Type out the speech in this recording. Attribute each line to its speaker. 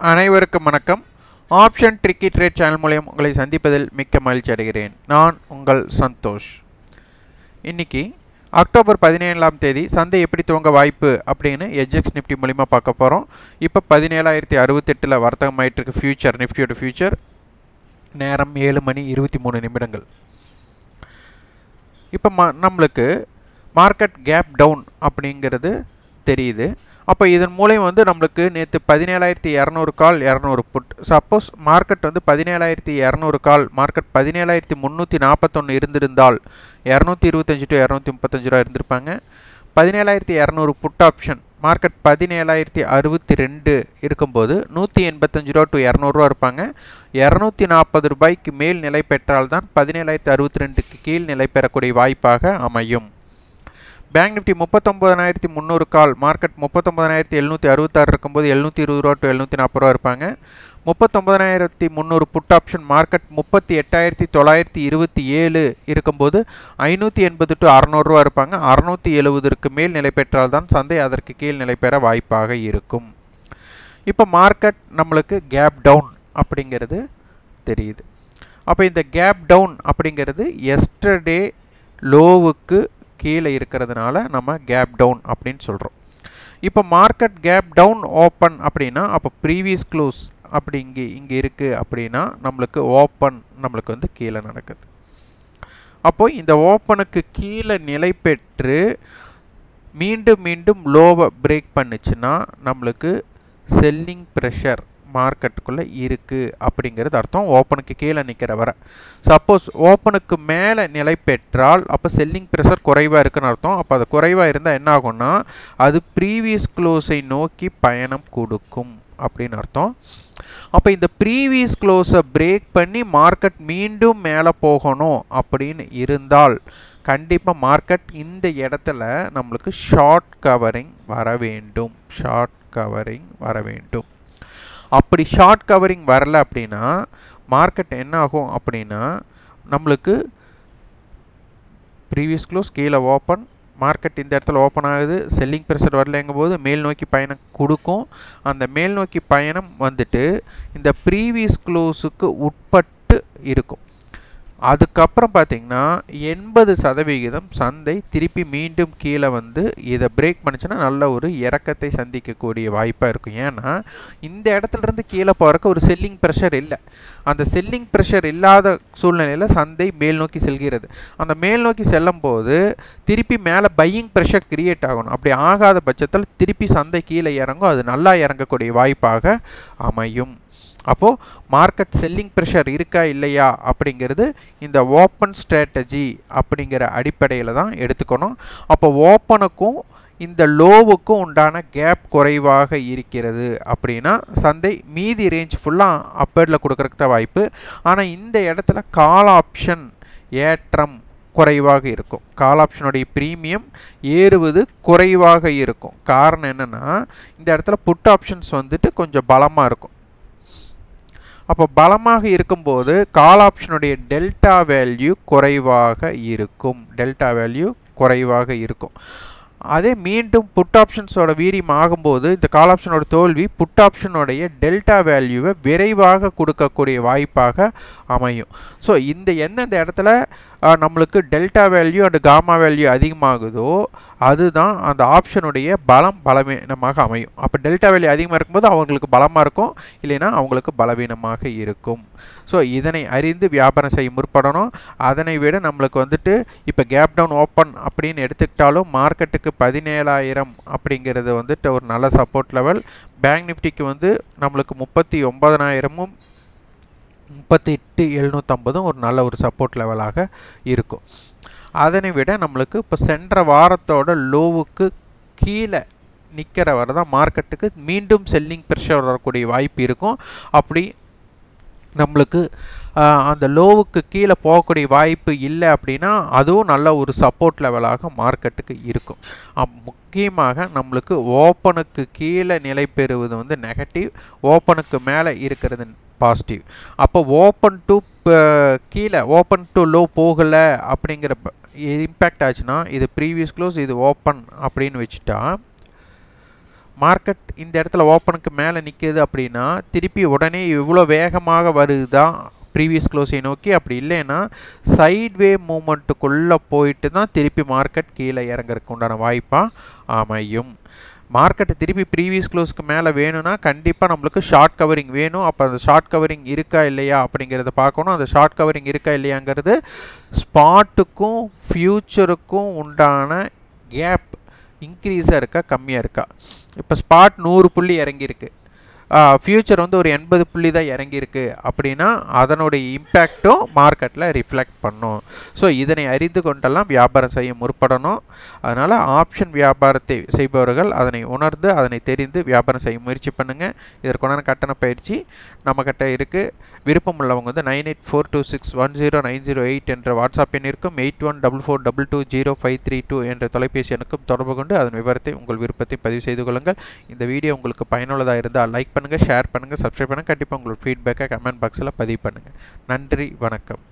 Speaker 1: அனைவருக்கும் வணக்கம். Option tricky trade channel மூலியம் உங்களை சந்திப்பதில் மிக்க மகிழ்ச்சி அடைகிறேன். நான் உங்கள் சந்தோஷ். இன்னைக்கு அக்டோபர் பதினேழாம் தேதி சந்தை எப்படி துவங்க வாய்ப்பு அப்படின்னு எஜெக்ஸ் நிஃப்டி மூலிமா பார்க்க போகிறோம் இப்போ பதினேழாயிரத்தி அறுபத்தெட்டில் வர்த்தகமாயிட்டு இருக்கு ஃபியூச்சர் நிஃப்டியோட ஃபியூச்சர். நேரம் ஏழு மணி இருபத்தி மூணு நிமிடங்கள். இப்போ ம நம்மளுக்கு மார்க்கெட் கேப் டவுன் அப்படிங்கிறது தெரியுது. அப்போ இதன் மூலயம் வந்து நம்மளுக்கு நேற்று பதினேழாயிரத்தி இரநூறு கால் இரநூறு புட் சப்போஸ் மார்க்கெட் வந்து பதினேழாயிரத்தி இரநூறு கால் மார்க்கெட் பதினேழாயிரத்தி முந்நூற்றி நாற்பத்தொன்று இருந்திருந்தால் இரநூத்தி இருபத்தஞ்சி டு இரநூத்தி முப்பத்தஞ்சு ரூபா இருந்திருப்பாங்க. பதினேழாயிரத்தி இரநூறு புட் ஆப்ஷன் மார்க்கெட் பதினேழாயிரத்தி அறுபத்தி ரெண்டு இருக்கும்போது நூற்றி எண்பத்தஞ்சு ரூபா டு இரநூறுவா இருப்பாங்க. இரநூத்தி நாற்பது ரூபாய்க்கு மேல் நிலை பெற்றால்தான் பதினேழாயிரத்தி அறுபத்தி ரெண்டுக்கு கீழ் நிலை பெறக்கூடிய வாய்ப்பாக அமையும். பேங்க் நிஃப்டி முப்பத்தொம்பதனாயிரத்தி முந்நூறு கால் மார்க்கெட் முப்பத்தொம்பதனாயிரத்தி எழுநூற்றி அறுபத்தாறு இருக்கும்போது எழுநூற்றி இருபது ரூபா டு எழுநூற்றி நாற்பது ரூபா இருப்பாங்க. முப்பத்தொம்பதனாயிரத்தி முந்நூறு புட் ஆப்ஷன் மார்க்கெட் முப்பத்தி எட்டாயிரத்தி தொள்ளாயிரத்தி இருபத்தி ஏழு இருக்கும்போது ஐநூற்றி எண்பது டு அறநூறுரூவா இருப்பாங்க. அறநூற்றி எழுபதற்கு மேல் நிலை பெற்றால் தான் சந்தை அதற்கு கீழ் நிலை பெற வாய்ப்பாக இருக்கும். இப்போ மார்க்கெட் நம்மளுக்கு கேப் டவுன் அப்படிங்கிறது தெரியுது. அப்போ இந்த கேப் டவுன் அப்படிங்கிறது எஸ்டர்டே லோவுக்கு கீழே இருக்கிறதுனால நம்ம கேப் டவுன் அப்படின்னு சொல்கிறோம் இப்போ மார்க்கெட் கேப் டவுன் ஓப்பன் அப்படின்னா அப்போ ப்ரீவியஸ் க்ளோஸ் அப்படி இங்கே இங்கே இருக்குது அப்படின்னா நம்மளுக்கு ஓப்பன் நம்மளுக்கு வந்து கீழே நடக்குது. அப்போது இந்த ஓப்பனுக்கு கீழே நிலை பெற்று மீண்டும் மீண்டும் லோவை பிரேக் பண்ணுச்சுன்னா நம்மளுக்கு செல்லிங் ப்ரெஷர் மார்க்கெட்டுக்குள்ளே இருக்குது அப்படிங்கிறது அர்த்தம். ஓப்பனுக்கு கீழே நிற்கிற வர. சப்போஸ் ஓப்பனுக்கு மேலே நிலை பெற்றால் அப்போ செல்லிங் ப்ரெஷர் குறைவாக இருக்குன்னு அர்த்தம். அப்போ அது குறைவாக இருந்தால் என்ன ஆகும்னா அது ப்ரீவியஸ் க்ளோஸை நோக்கி பயணம் கொடுக்கும் அப்படின்னு அர்த்தம். அப்போ இந்த ப்ரீவியஸ் க்ளோஸை பிரேக் பண்ணி மார்க்கெட் மீண்டும் மேலே போகணும் அப்படின்னு இருந்தால் கண்டிப்பாக மார்க்கெட் இந்த இடத்துல நம்மளுக்கு ஷார்ட் கவரிங் வர வேண்டும். ஷார்ட் கவரிங் வர வேண்டும். அப்படி ஷார்ட் கவரிங் வரல அப்படின்னா மார்க்கெட் என்ன ஆகும் அப்படின்னா நம்மளுக்கு ப்ரீவியஸ் க்ளோஸ் கீழே ஓப்பன் மார்க்கெட் இந்த இடத்துல ஓப்பன் ஆகுது செல்லிங் ப்ரெஷர் வரலங்கும் போது மேல் நோக்கி பயணம் கொடுக்கும். அந்த மேல் நோக்கி பயணம் வந்துட்டு இந்த ப்ரீவியஸ் க்ளோஸுக்கு உட்பட்டு இருக்கும். அதுக்கப்புறம் பார்த்திங்கன்னா எண்பது சதவிகிதம் சந்தை திருப்பி மீண்டும் கீழே வந்து இதை பிரேக் பண்ணிச்சுன்னா நல்ல ஒரு இறக்கத்தை சந்திக்கக்கூடிய வாய்ப்பாக இருக்கும். ஏன்னா இந்த இடத்துலேருந்து கீழே போகிறக்கு ஒரு செல்லிங் ப்ரெஷர் இல்லை. அந்த செல்லிங் ப்ரெஷர் இல்லாத சூழ்நிலையில் சந்தை மேல் நோக்கி செல்கிறது. அந்த மேல் நோக்கி செல்லும் போது திருப்பி மேலே பையிங் ப்ரெஷர் கிரியேட் ஆகணும். அப்படி ஆகாத பட்சத்தில் திருப்பி சந்தை கீழே இறங்கும். அது நல்லா இறங்கக்கூடிய வாய்ப்பாக அமையும். அப்போது மார்க்கெட் செல்லிங் ப்ரெஷர் இருக்கா இல்லையா அப்படிங்கிறது இந்த ஓப்பன் ஸ்ட்ராட்டஜி அப்படிங்கிற அடிப்படையில் தான் எடுத்துக்கணும். அப்போ ஓப்பனுக்கும் இந்த லோவுக்கும் உண்டான கேப் குறைவாக இருக்கிறது அப்படின்னா சந்தை மீதி ரேஞ்ச் ஃபுல்லாக அப்பேர்டில் கொடுக்குறக்கு தான் வாய்ப்பு. ஆனால் இந்த இடத்துல கால் ஆப்ஷன் ஏற்றம் குறைவாக இருக்கும். கால் ஆப்ஷனுடைய ப்ரீமியம் ஏறுவது குறைவாக இருக்கும். காரணம் என்னென்னா இந்த இடத்துல புட் ஆப்ஷன்ஸ் வந்துட்டு கொஞ்சம் பலமாக இருக்கும். அப்போ பலமாக இருக்கும்போது கால் ஆப்ஷனுடைய டெல்டா வேல்யூ குறைவாக இருக்கும். டெல்டா வேல்யூ குறைவாக இருக்கும். அதே மீண்டும் புட் ஆப்ஷன்ஸோட வீரியம் ஆகும்போது இந்த கால் ஆப்ஷனோட தோல்வி புட் ஆப்ஷனுடைய டெல்டா வேல்யூவை விரைவாக கொடுக்கக்கூடிய வாய்ப்பாக அமையும். ஸோ இந்த எந்தெந்த இடத்துல நம்மளுக்கு delta value and gamma value அதிகமாகுதோ அதுதான் அந்த ஆப்ஷனுடைய பலம் பலவீனமாக அமையும். அப்போ டெல்டா வேல்யூ அதிகமாக இருக்கும்போது அவங்களுக்கு பலமாக இருக்கும் இல்லைன்னா அவங்களுக்கு பலவீனமாக இருக்கும். ஸோ இதனை அறிந்து வியாபாரம் செய்ய முற்படணும். அதனை விட நம்மளுக்கு வந்துட்டு இப்போ கேப் டவுன் ஓப்பன் அப்படின்னு எடுத்துக்கிட்டாலும் மார்க்கெட்டுக்கு பதினேழாயிரம் அப்படிங்கிறது வந்துட்டு ஒரு நல்ல சப்போர்ட் லெவல் பேங்க் நிஃப்டிக்கு வந்து நம்மளுக்கு முப்பத்தி ஒன்பதனாயிரமும் முப்பத்தி எட்டு எழுநூற்றம்பதும் ஒரு நல்ல ஒரு சப்போர்ட் லெவலாக இருக்கும். அதனை விட நம்மளுக்கு இப்போ சென்ற வாரத்தோட லோவுக்கு கீழே நிற்கிற வரை தான் மார்க்கெட்டுக்கு மீண்டும் செல்லிங் ப்ரெஷர் வரக்கூடிய வாய்ப்பு இருக்கும். அப்படி நம்மளுக்கு அந்த லோவுக்கு கீழே போகக்கூடிய வாய்ப்பு இல்லை அப்படின்னா அதுவும் நல்ல ஒரு சப்போர்ட் லெவலாக மார்க்கெட்டுக்கு இருக்கும். முக்கியமாக நம்மளுக்கு ஓப்பனுக்கு கீழே நிலை பெறுவது வந்து நெகட்டிவ் ஓப்பனுக்கு மேலே இருக்கிறது பாசிட்டிவ் அப்போ ஓப்பன் டு கீழே ஓப்பன் டு லோ போகலை அப்படிங்கிற இம்பேக்ட் ஆச்சுன்னா இது ப்ரீவியஸ் க்ளோஸ் இது ஓப்பன் அப்படின்னு வச்சுட்டா மார்க்கெட் இந்த இடத்துல ஓப்பனுக்கு மேலே நிற்கிது அப்படின்னா திருப்பி உடனே இவ்வளோ வேகமாக வருதா ப்ரீவியஸ் க்ளோஸை நோக்கி அப்படி இல்லைன்னா சைட்வே மூமெண்ட்டுக்குள்ளே போயிட்டு தான் திருப்பி மார்க்கெட் கீழே இறங்குறதுக்கு உண்டான வாய்ப்பாக அமையும். மார்க்கெட்டு திருப்பி ப்ரீவியஸ் க்ளோஸ்க்கு மேலே வேணும்னா கண்டிப்பாக நம்மளுக்கு ஷார்ட் கவரிங் வேணும். அப்போ அந்த ஷார்ட் கவரிங் இருக்கா இல்லையா அப்படிங்கிறத பார்க்கணும். அந்த ஷார்ட் கவரிங் இருக்கா இல்லையாங்கிறது ஸ்பாட்டுக்கும் ஃப்யூச்சருக்கும் உண்டான கேப் இன்க்ரீஸாக இருக்கா கம்மியாக இருக்கா? இப்போ ஸ்பாட் நூறு புள்ளி இறங்கியிருக்கு. ஃப்யூச்சர் வந்து ஒரு எண்பது புள்ளி தான் இறங்கியிருக்கு அப்படின்னா அதனுடைய இம்பேக்டும் மார்க்கெட்டில் ரிஃப்ளெக்ட் பண்ணும். ஸோ இதனை அறிந்து கொண்டெல்லாம் வியாபாரம் செய்ய முற்படணும். அதனால் ஆப்ஷன் வியாபாரத்தை செய்பவர்கள் அதனை உணர்ந்து அதனை தெரிந்து வியாபாரம் செய்ய முயற்சி பண்ணுங்கள் இதற்குண்டான கட்டண பயிற்சி நம்மக்கிட்ட இருக்குது விருப்பம் உள்ளவங்க வந்து nine eight four two six one zero nine zero eight என்ற WhatsApp எண்ணிற்கும் eight one double four double two zero five three two என்ற தொலைபேசி எண்ணுக்கும் தொடர்பு கொண்டு அதன் விவரத்தை உங்கள் விருப்பத்தை பதிவு செய்து கொள்ளுங்கள். இந்த வீடியோ உங்களுக்கு பயனுள்ளதாக இருந்தால் லைக் லைக் பண்ணுங்கள் ஷேர் பண்ணுங்கள் சப்ஸ்கிரைப் பண்ணுங்கள் கண்டிப்பாக உங்களோட ஃபீட்பேக்கை கமெண்ட் பாக்ஸில் பதிவு பண்ணுங்கள் நன்றி வணக்கம்.